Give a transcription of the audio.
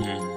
Mm-hmm.